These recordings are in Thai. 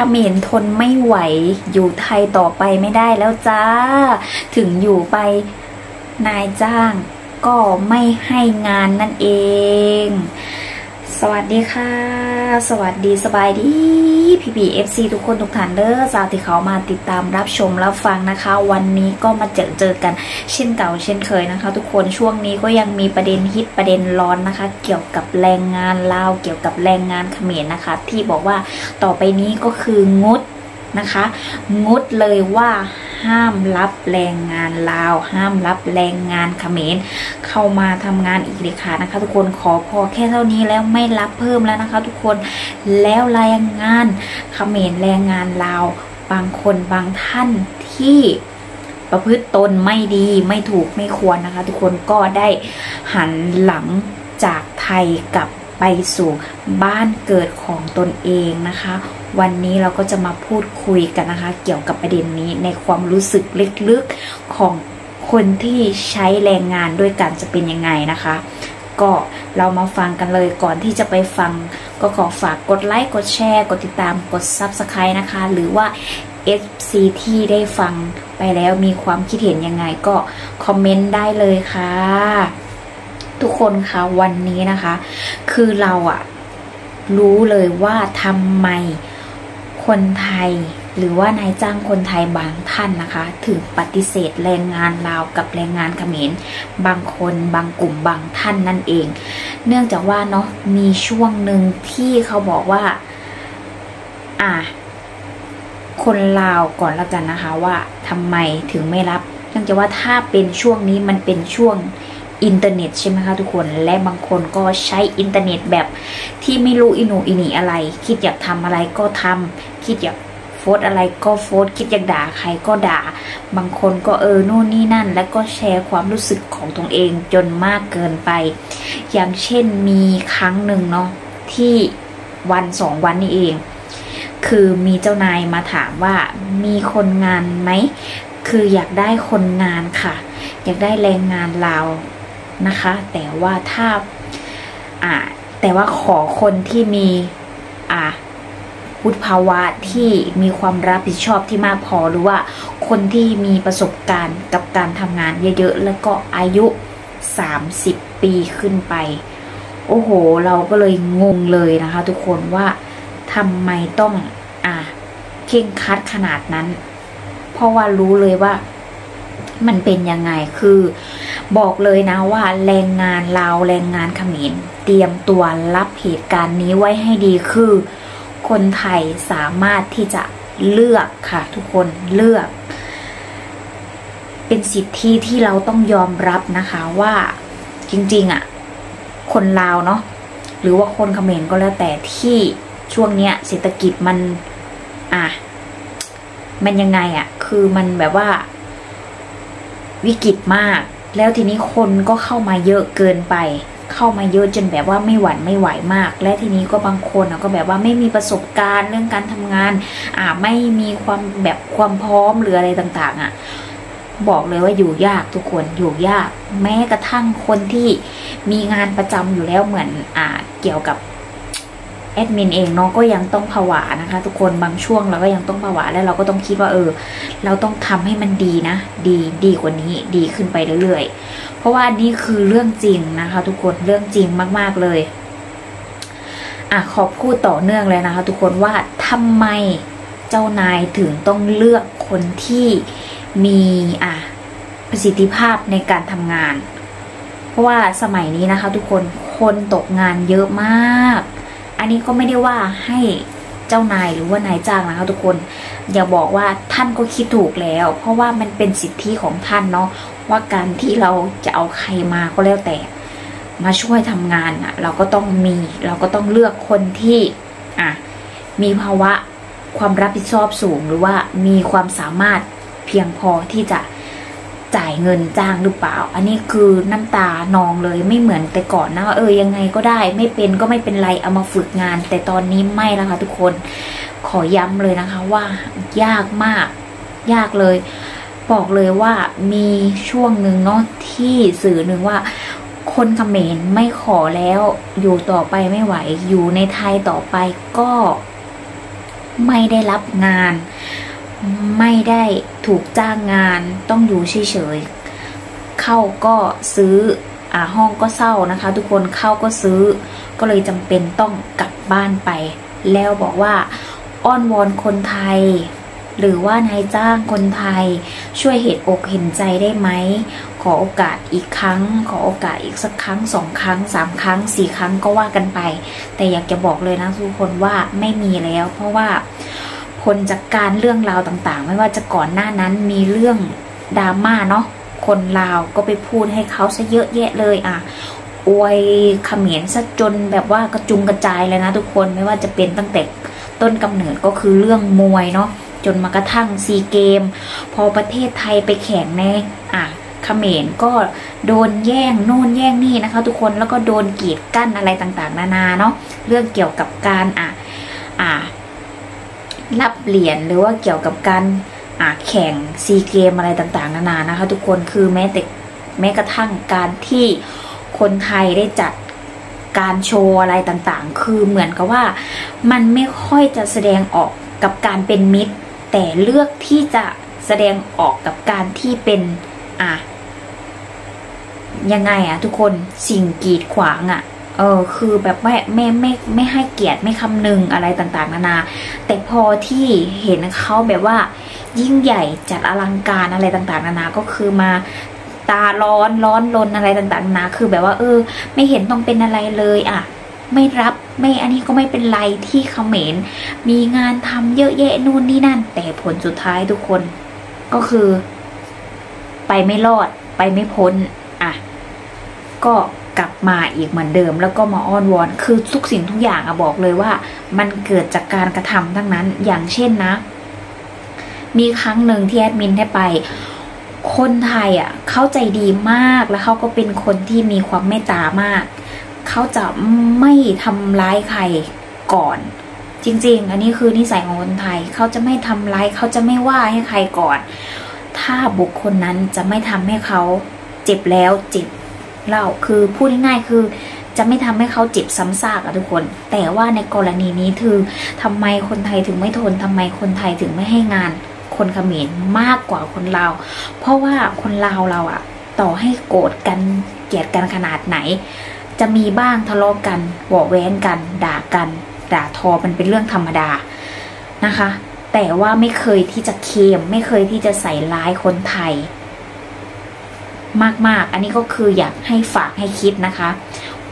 เขมรทนไม่ไหว อยู่ไทยต่อไปไม่ได้แล้วจ้า ถึงอยู่ไปนายจ้างก็ไม่ให้งานนั่นเอง สวัสดีค่ะ สวัสดีสบายดีพี่พีเอฟซีทุกคนทุกท่านเด้อสาวที่เขามาติดตามรับชมรับฟังนะคะ วันนี้ก็มาเจอเจอกันเช่นเก่าเช่นเคยนะคะ ทุกคนช่วงนี้ก็ยังมีประเด็นฮิตประเด็นร้อนนะคะ เกี่ยวกับแรงงานลาวเกี่ยวกับแรงงานเขมรนะคะ ที่บอกว่าต่อไปนี้ก็คืองดนะคะ งดเลยว่า ห้ามรับแรงงานลาว ห้ามรับแรงงานเขมรเข้ามาทำงานอีกเลยค่ะนะคะ ทุกคนขอพอแค่เท่านี้แล้วไม่รับเพิ่มแล้วนะคะ ทุกคนแล้วแรงงานเขมรแรงงานลาวบางคนบางท่านที่ประพฤติตนไม่ดีไม่ถูกไม่ควรนะคะ ทุกคนก็ได้หันหลังจากไทยกลับไปสู่บ้านเกิดของตนเองนะคะ วันนี้เราก็จะมาพูดคุยกันนะคะ เกี่ยวกับประเด็นนี้ในความรู้สึกลึกๆของคนที่ใช้แรงงานด้วยกันจะเป็นยังไงนะคะ ก็เรามาฟังกันเลยก่อนที่จะไปฟังก็ขอฝากกดไลค์กดแชร์ กดติดตามกด Subscribe นะคะ หรือว่า FC ที่ได้ฟังไปแล้วมีความคิดเห็นยังไงก็คอมเมนต์ได้เลยค่ะ ทุกคนคะวันนี้นะคะ คือเราอะรู้เลยว่าทำไม คนไทย หรือว่านายจ้างคนไทยบางท่านนะคะ ถึงปฏิเสธแรงงานลาวกับแรงงานเขมรบางคนบางกลุ่มบางท่านนั่นเอง เนื่องจากว่าเนาะมีช่วงหนึ่งที่เขาบอกว่า อะคนลาวก่อนแล้วกันนะคะว่าทำไมถึงไม่รับ เนื่องจากว่าถ้าเป็นช่วงนี้มันเป็นช่วง อินเทอร์เน็ตใช่ไหมคะทุกคนและบางคนก็ใช้อินเทอร์เน็ตแบบที่ไม่รู้อีนู่นอีนี่อะไร คิดอยากทำอะไรก็ทำคิดอยากโพสต์อะไรก็โพสต์คิดอยากด่าใครก็ด่า บางคนก็เออนู่นนี่นั่น แล้วก็แชร์ความรู้สึกของตนเองจนมากเกินไป อย่างเช่นมีครั้งหนึ่งเนาะที่วันสองวันนี้เอง คือมีเจ้านายมาถามว่ามีคนงานไหม คืออยากได้คนงานค่ะ อยากได้แรงงานลาว นะคะ แต่ว่าถ้าอ่าแต่ว่าขอคนที่มีอ่าวุฒิภาวะที่มีความรับผิดชอบที่มากพอหรือว่าคนที่มีประสบการณ์กับการทำงานเยอะๆ แล้วก็อายุ 30 ปีขึ้นไป โอ้โห เราก็เลยงงเลยนะคะ ทุกคนว่าทำไมต้องอ่าเข่งคัดขนาดนั้น เพราะว่ารู้เลยว่ามันเป็นยังไงคือ บอกเลยนะว่าแรงงานลาวแรงงานเขมรเตรียมตัวรับเหตุการณ์นี้ไว้ให้ดีคือ คนไทยสามารถที่จะเลือกค่ะทุกคนเลือก เป็นสิทธิที่เราต้องยอมรับนะคะว่าจริงๆอะ่ะ คนลาวเนาะหรือว่าคนเขมรก็แล้วแต่ที่ช่วงเนี้ยเศรษฐกิจมัน อะ มันยังไงอะ่ะ คือมันแบบว่า วิกฤตมาก แล้วทีนี้คนก็เข้ามาเยอะเกินไป เข้ามาเยอะจนแบบว่าไม่หวั่นไม่ไหวมาก และทีนี้ก็บางคนก็แบบว่าไม่มีประสบการณ์เรื่องการทำงาน อ่าไม่มีความแบบความพร้อมหรืออะไรต่างๆ อะ บอกเลยว่าอยู่ยากทุกคนอยู่ยาก แม้กระทั่งคนที่มีงานประจำอยู่แล้วเหมือนอ่าเกี่ยวกับ แอดมินเองเนาะก็ยังต้องผวานะคะ ทุกคนบางช่วงเราก็ยังต้องผวาแล้วเราก็ต้องคิดว่าเออ เราต้องทำให้มันดีนะ ดีดีกว่านี้ดีขึ้นไปเรื่อยๆ เพราะว่านี่คือเรื่องจริงนะคะ ทุกคนเรื่องจริงมากๆเลยอะขอพูดต่อเนื่องเลยนะคะ ทุกคนว่าทำไมเจ้านายถึงต้องเลือกคนที่มีอะประสิทธิภาพในการทำงาน เพราะว่าสมัยนี้นะคะ ทุกคนคนตกงานเยอะมาก อันนี้ก็ไม่ได้ว่าให้เจ้านายหรือว่านายจ้างนะคะทุกคน อย่าบอกว่าท่านก็คิดถูกแล้ว เพราะว่ามันเป็นสิทธิของท่านเนาะว่าการที่เราจะเอาใครมาก็แล้วแต่ มาช่วยทำงานอะเราก็ต้องมี เราก็ต้องเลือกคนที่อะมีภาวะความรับผิดชอบสูง หรือว่ามีความสามารถเพียงพอที่จะ จ่ายเงินจ้างหรือเปล่า อันนี้คือน้ำตานองเลยไม่เหมือนแต่ก่อนนะเออยังไงก็ได้ ไม่เป็นก็ไม่เป็นไรเอามาฝึกงาน แต่ตอนนี้ไม่แล้วค่ะทุกคนขอย้ำเลยนะคะว่ายากมาก ยากเลย บอกเลยว่ามีช่วงหนึ่งเนาะที่สื่อหนึ่งว่า คนเขมรไม่ขอแล้วอยู่ต่อไปไม่ไหว อยู่ในไทยต่อไปก็ไม่ได้รับงาน ไม่ได้ถูกจ้างงานต้องอยู่เฉยๆเข้าก็ซื้ออ่าห้องก็เศร้านะคะ ทุกคนเข้าก็ซื้อ ก็เลยจำเป็นต้องกลับบ้านไป แล้วบอกว่าอ้อนวอนคนไทย หรือว่านายจ้างคนไทย ช่วยเหตุอกเห็นใจได้ไหมขอโอกาสอีกครั้ง ขอโอกาสอีกสักครั้งสองครั้งสามครั้งสี่ครั้งก็ว่ากันไป แต่อยากจะบอกเลยนะทุกคนว่าไม่มีแล้ว เพราะว่า ผลจากการเรื่องราวต่างๆ ไม่ว่าจะก่อนหน้านั้นมีเรื่องดราม่าเนาะคนลาวก็ไปพูดให้เขาซะเยอะแยะเลยอะอวยเขมรซะจนแบบว่ากระจุงกระจายเลยนะทุกคนไม่ว่าจะเป็นตั้งแต่ต้นกำเนิดก็คือเรื่องมวยเนาะจนมากระทั่งซีเกม พอประเทศไทยไปแข่งในอะเขมรก็โดนแย่งโน่นแย่งนี่นะคะ ทุกคนแล้วก็โดนกีดกั้นอะไรต่างๆ นานาเนาะเรื่องเกี่ยวกับการอะอะ รับเหรียญหรือว่าเกี่ยวกับการอะแข่งซีเกมอะไรต่างๆ นานานะคะ ทุกคนคือแม้แต่แม้กระทั่งการที่คนไทยได้จัดการโชว์อะไรต่างๆ คือเหมือนกับว่ามันไม่ค่อยจะแสดงออกกับการเป็นมิตร แต่เลือกที่จะแสดงออกกับการที่เป็นอะยังไงอะทุกคนสิ่งกีดขวางอะ เออคือแบบไม่ไม่ไม่ไม่ให้เกียรติไม่คำนึงอะไรต่างๆ นานา แต่พอที่เห็นเขาแบบว่า ยิ่งใหญ่จัดอลังการอะไรต่างๆ นานาก็คือมาตาร้อนร้อนลนอะไรต่างๆ นานาคือแบบว่า เออ ไม่เห็นต้องเป็นอะไรเลยอะไม่รับไม่อันนี้ก็ไม่เป็นไรที่เขมรมีงานทำเยอะแยะนู่นนี่นั่น แต่ผลสุดท้ายทุกคนก็คือ ไปไม่รอด ไปไม่พ้น อะ ก็ กลับมาอีกเหมือนเดิม แล้วก็มาอ้อนวอน คือทุกสิ่งทุกอย่างอะบอกเลยว่า มันเกิดจากการกระทำทั้งนั้น อย่างเช่นนะ มีครั้งหนึ่งที่แอดมินได้ไป คนไทยอะเข้าใจดีมากแล้วเขาก็เป็นคนที่มีความเมตตามาก เขาจะไม่ทำร้ายใครก่อน จริง ๆ อันนี้คือนิสัยของคนไทย เขาจะไม่ทำร้ายเขาจะไม่ว่าให้ใครก่อน ถ้าบุคคลนั้นจะไม่ทำให้เขาเจ็บแล้วเจ็บ เล่าคือพูดง่ายๆคือจะไม่ทำให้เขาเจ็บซ้ำซากอะทุกคน แต่ว่าในกรณีนี้คือทำไมคนไทยถึงไม่ทนทำไมคนไทยถึงไม่ให้งาน คนเขมรมากกว่าคนลาวเพราะว่าคนลาวเราอะต่อให้โกรธกันเกลียดกันขนาดไหน จะมีบ้างทะเลาะกันหวอแว้งกัน ด่ากัน ด่าทอมันเป็นเรื่องธรรมดานะคะ แต่ว่าไม่เคยที่จะเคมไม่เคยที่จะใส่ร้ายคนไทย มาก ๆ อันนี้ก็คืออยากให้ฝากให้คิดนะคะ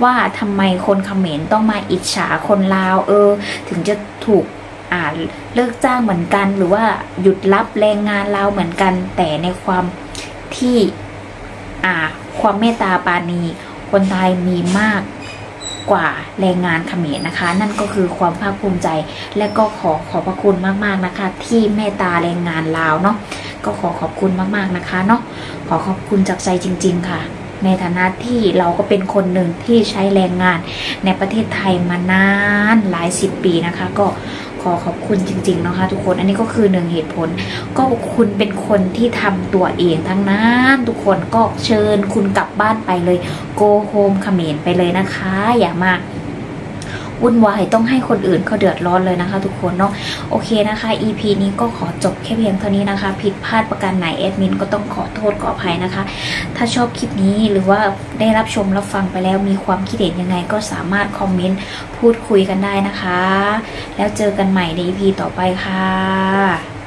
ว่าทำไมคนเขมรต้องมาอิจฉาคนลาวเออ ถึงจะถูกอ่าเลิกจ้างเหมือนกัน หรือว่าหยุดรับแรงงานลาวเหมือนกัน แต่ในความที่อ่าความเมตตาปาณีคนไทยมีมาก กว่าแรงงานเขมรนะคะ นั่นก็คือความภาคภูมิใจ และก็ขอขอบพระคุณมากๆนะคะ ที่เมตตาแรงงานลาวเนาะก็ขอขอบคุณมากๆนะคะเนาะขอขอบคุณจากใจจริง ๆ ค่ะ ในฐานะที่เราก็เป็นคนหนึ่งที่ใช้แรงงานในประเทศไทยมานานหลายสิบปีนะคะ ก็ ขอขอบคุณจริง ๆ นะคะ ทุกคนอันนี้ก็คือหนึ่งเหตุผล ก็คุณเป็นคนที่ทำตัวเองทั้งนั้นทุกคนก็เชิญคุณกลับบ้านไปเลย go home เขมรไปเลยนะคะ อย่ามา วุ่นวายต้องให้คนอื่นเขาเดือดร้อนเลยนะคะ ทุกคนเนาะโอเคนะคะ EP นี้ก็ขอจบแค่เพียงเท่านี้นะคะ ผิดพลาดประการไหนแอดมินก็ต้องขอโทษขออภัยนะคะ ถ้าชอบคลิปนี้หรือว่าได้รับชมรับฟังไปแล้วมีความคิดเห็นยังไงก็สามารถคอมเมนต์พูดคุยกันได้นะคะ แล้วเจอกันใหม่ใน EP ต่อไปค่ะ